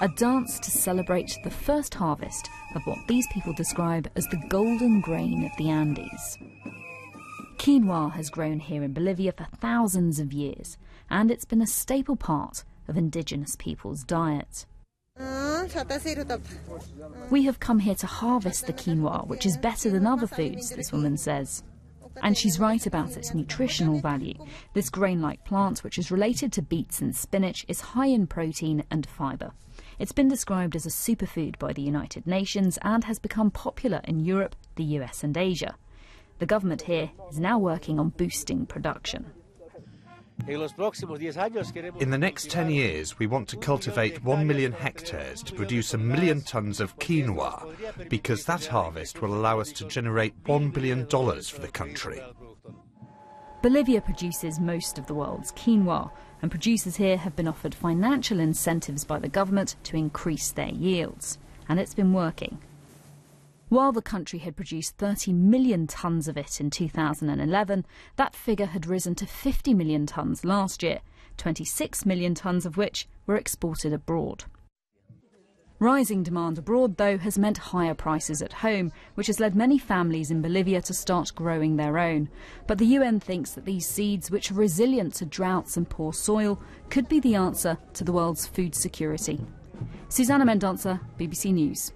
a dance to celebrate the first harvest of what these people describe as the golden grain of the Andes. Quinoa has grown here in Bolivia for thousands of years, and it's been a staple part of indigenous people's diet. We have come here to harvest the quinoa, which is better than other foods, this woman says. And she's right about its nutritional value. This grain like plant, which is related to beets and spinach, is high in protein and fibre. It's been described as a superfood by the United Nations and has become popular in Europe, the US, and Asia. The government here is now working on boosting production. In the next 10 years, we want to cultivate 1 million hectares to produce a million tons of quinoa, because that harvest will allow us to generate $1 billion for the country. Bolivia produces most of the world's quinoa, and producers here have been offered financial incentives by the government to increase their yields. And it's been working. While the country had produced 30 million tonnes of it in 2011, that figure had risen to 50 million tonnes last year, 26 million tonnes of which were exported abroad. Rising demand abroad, though, has meant higher prices at home, which has led many families in Bolivia to start growing their own. But the UN thinks that these seeds, which are resilient to droughts and poor soil, could be the answer to the world's food security. Susana Mendonça, BBC News.